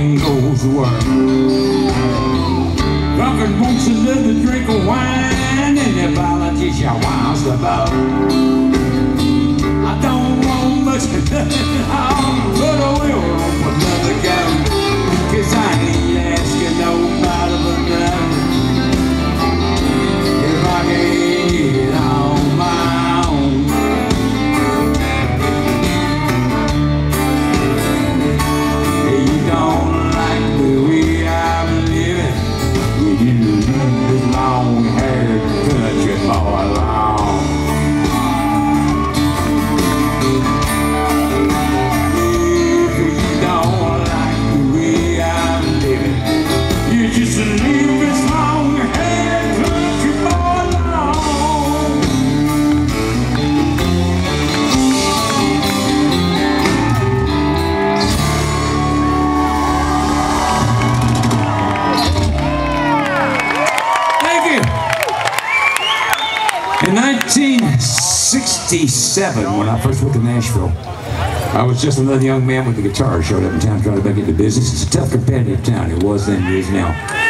man goes to work. Drunkard wants another drink of wine and the politician wants the vote. I don't want much nothing at all, but 1967, when I first went to Nashville, I was just another young man with a guitar. Showed up in town trying to make it into business. It's a tough, competitive town. It was then, it is now.